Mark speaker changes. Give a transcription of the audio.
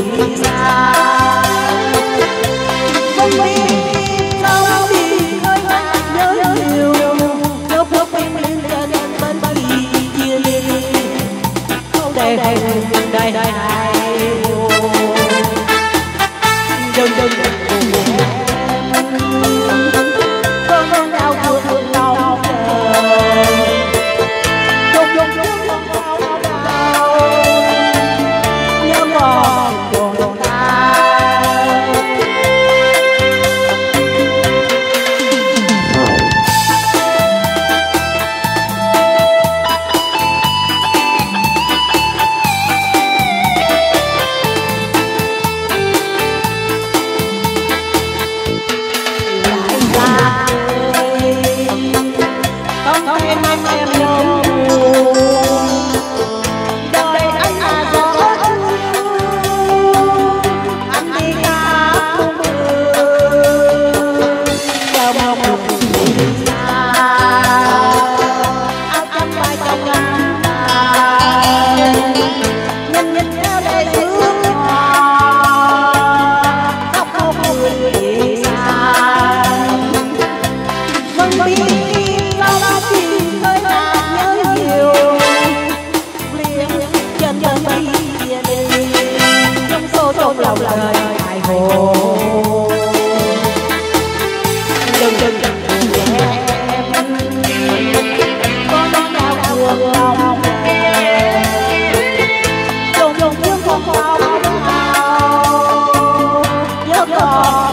Speaker 1: vùng ra không biết sao đi hơi mà nhớ nhiều lúc lúc em lên trên bên bên kia không để hành đại đại lòng lời hài hồ 啊